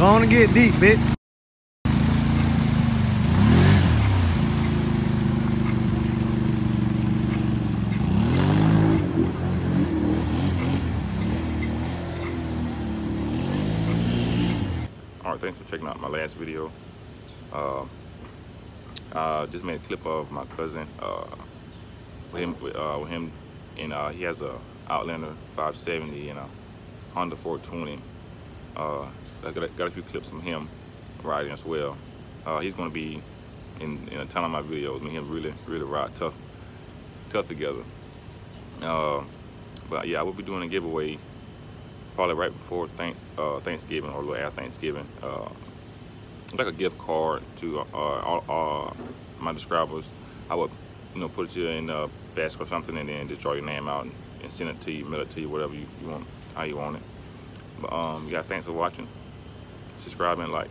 On and get deep, bitch. All right, thanks for checking out my last video. Uh, uh, just made a clip of my cousin uh, with him, with, uh, with him, and uh, he has a Outlander 570 and a Honda 420. Uh, I got, got a few clips from him riding as well. Uh, he's going to be in, in a ton of my videos. Me and him really, really ride tough, tough together. Uh, but yeah, I will be doing a giveaway probably right before thanks, uh, Thanksgiving or a little after Thanksgiving. Uh, like a gift card to uh, all, all my subscribers. I would, you know, put you in a basket or something and then just draw your name out and, and send it to you, mail it to you, whatever you, you want, how you want it. But um, thanks for watching. Subscribe and like.